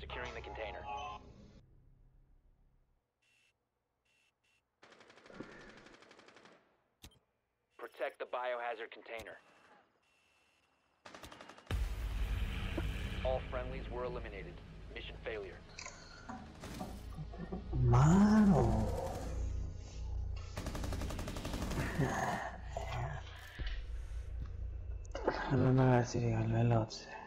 securing the container. Protect the biohazard container. All friendlies were eliminated. Mission failure. Mano. Non ragazzi raga,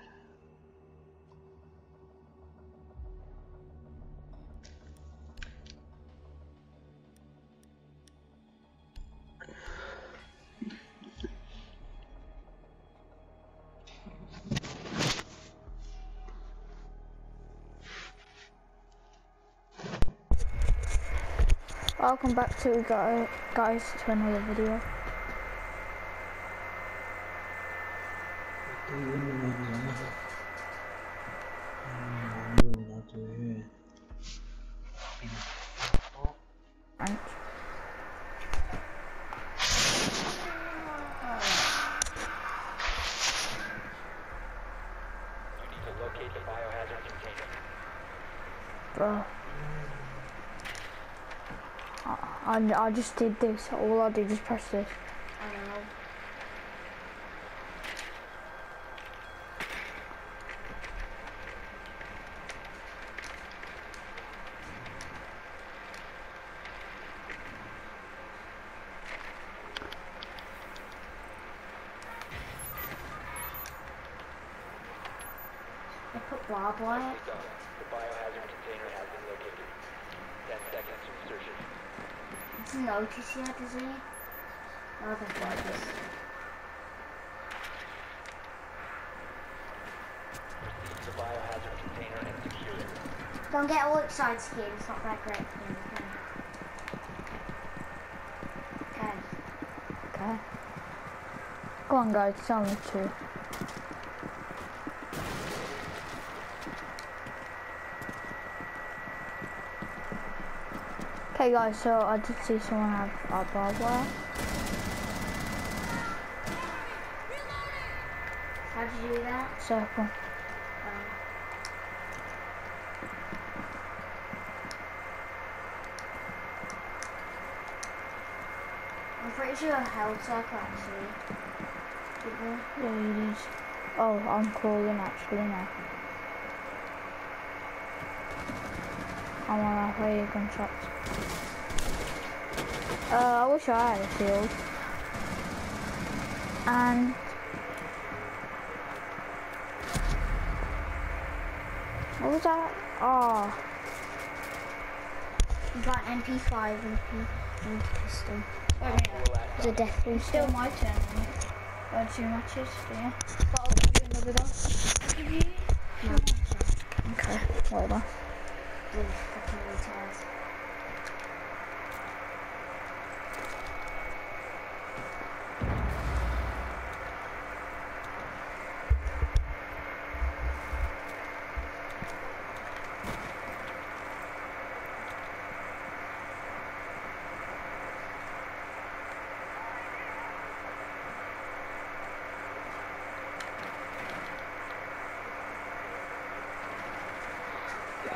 Welcome back to guys to another video. I, I, just did this. All I did is press this. I put wire. Nicely done. The biohazard container has been located. 10 seconds to insertion. Did you notice yet, does he? Oh, the focus. Proceed the biohazard container and secure it. Don't get all excited, kid. It's not that great for you, okay? Okay. Okay. Go on guys, tell me to. Okay guys, so I did see someone have a barbed wire. How did you do that? Circle. Um, I'm pretty sure I held circle actually. Yeah, it is. Oh, I'm calling actually now. I'm on our way gunshots. Uh, I wish I had a shield. And what was that? Oh, We got an MP5 and P and pistol. it's a death boost. Still my turn. Uh, two matches, yeah. But I'll give you another go. I'll give you. No, Okay, whatever. Really fucking retards.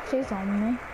She's on me.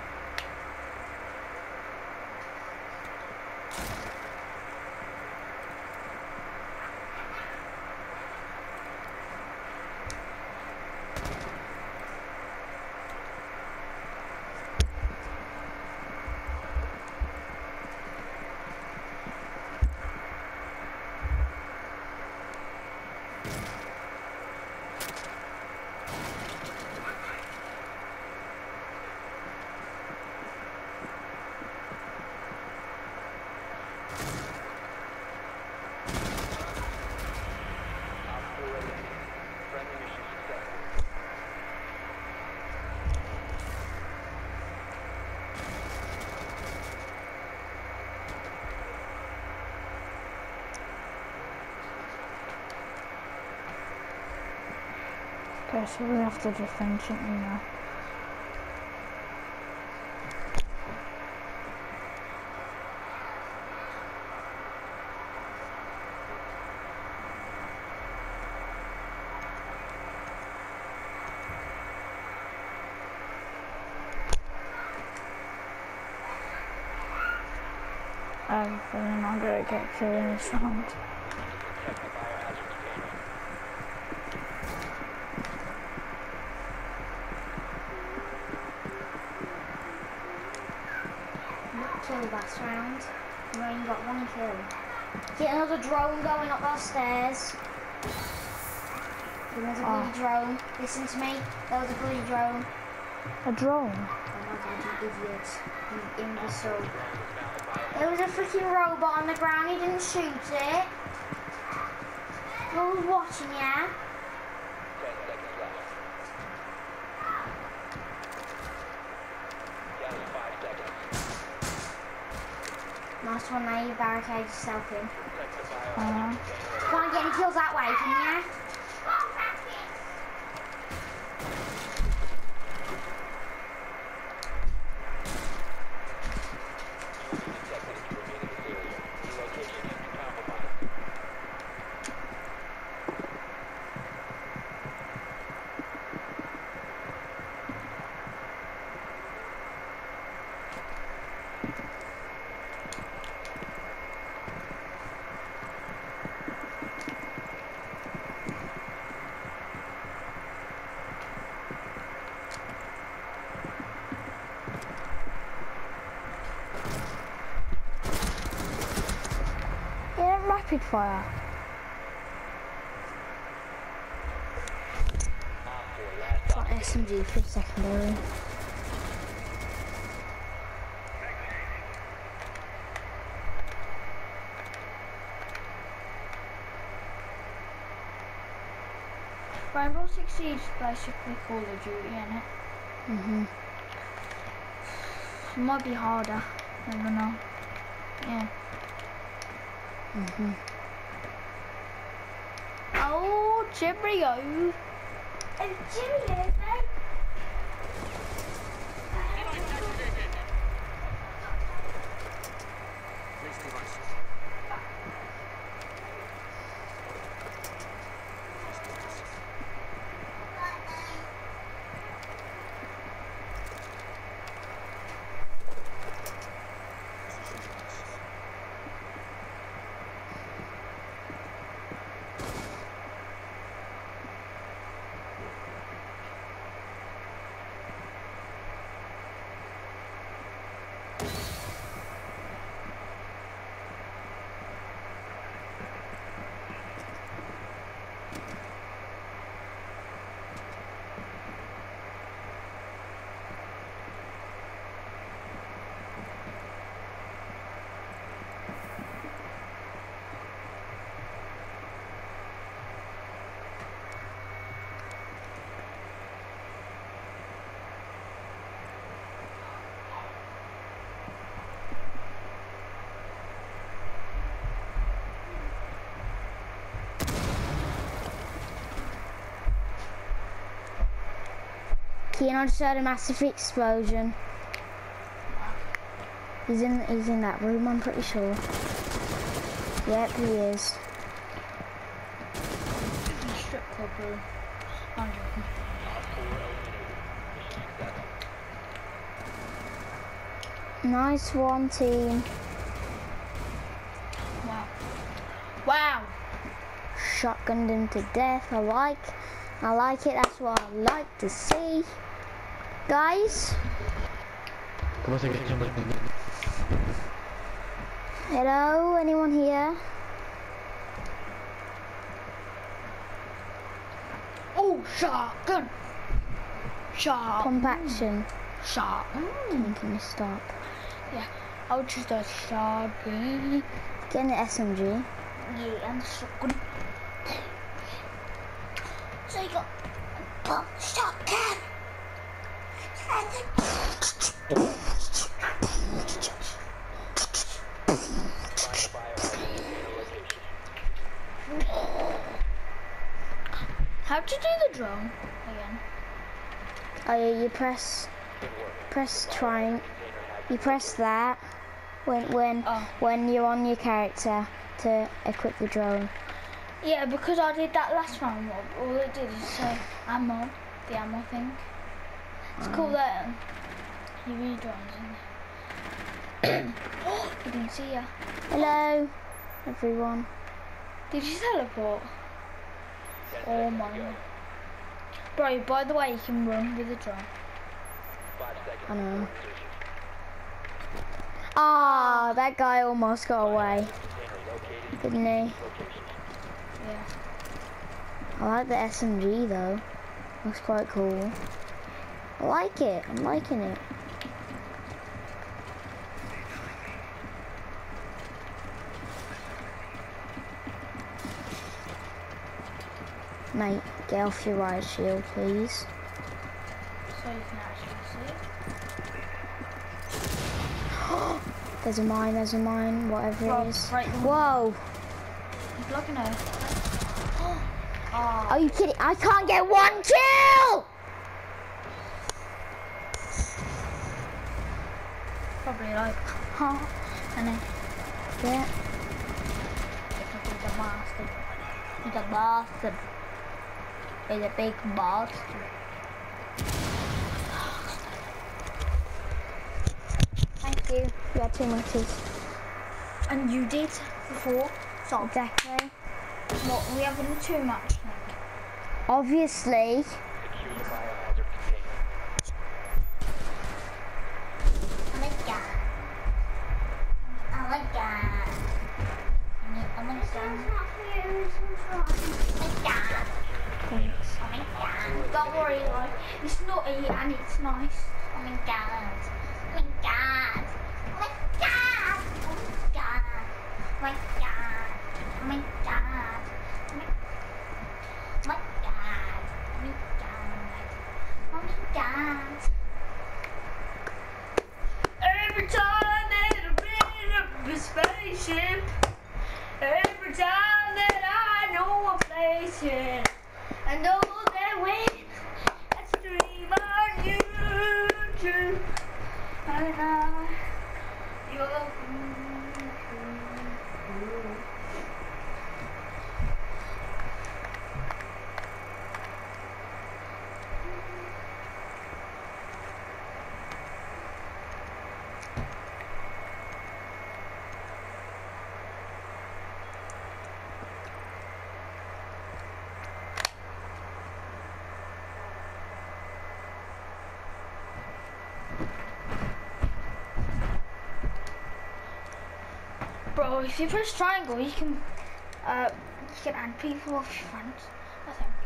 Okay, so we have to defend something now. I'm not gonna get killed in this round. Kill last round. You only got one kill. Get another drone going up those stairs. There was a bloody ah. drone. Listen to me. There was a bloody drone. A drone? Oh my god, you idiot. You imbecile. There was a freaking robot on the ground. He didn't shoot it. No one's watching ya. Nice one there. You barricade yourself in. Biohazard Uh-huh. container. Can't get any kills that way, can? You will be detected if you remain in this area. Your location is compromised. Yeah, rapid fire. Op 4 last Got SMG for secondary. Rainbow Six Siege basically Call of Duty, isn't it? Mm-hmm. It might be harder. Never know. Yeah. Mm-hmm. Oh, Cheerio. Oh, you cheerio, mate. Keanu just heard a massive explosion. He's in he's in that room, I'm pretty sure. Yep, he is. Strip club room. I'm joking. Op 4 eliminated. Mission successful. Nice one, team. Wow. Wow. Shotgunned him to death. I like. I like it. That's what I like to see. Guys, ¿Cómo se queda siempre? hello, anyone here? Oh, shotgun. Shot. Pump action. Shot. Can, can you stop? Yeah, I would choose the shotgun. Get an SMG. Yeah, and the shotgun. So you got pump shotgun. And then Find the biohazard container location. How'd you do the drone again? Oh yeah, you press press triangle. You press that when when Oh. when you're on your character to equip the drone. Yeah, because I did that last round. All all it did is say ammo, the ammo thing. It's cool that mm. um, you read drones in there. I didn't see ya. Hello, everyone. Did you teleport? Oh my god. Bro, by the way, you can run with a drone. Five I know. before insertion. Ah, that guy almost got away, didn't he? Yeah. I like the SMG though. Looks quite cool. I like it. I'm liking it. Mate, get off your right shield, please. So you can actually see. There's a mine, there's a mine, whatever Rob, it is. right Whoa! I'm blocking her. Ah, Are you kidding? I can't get one kill! probably like, huh? And then Yeah. he's a bastard. He's a bastard. He's a big bastard. Thank you. You had two matches. And you did before. So Exactly. what? We have match now. Obviously. The biohazard Thanks. Don't worry, like, it's nutty and it's nice. Oh my god. Oh my god. Oh my god. Oh my god. Oh my god. Oh my god. My Oh my god. God. Oh my god. Every time that I've been a spaceship, every time that I know I'm facing, I know that when I dream on you, true, and I, you're Bro, if you press triangle, you can, uh, you can add people off your friends. I think.